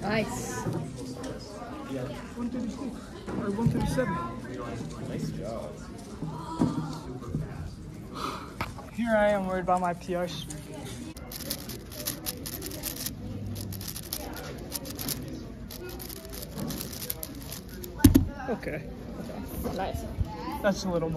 Nice. 136 or 137. Nice job. Here I am worried about my PR Okay, Nice. that's a little more.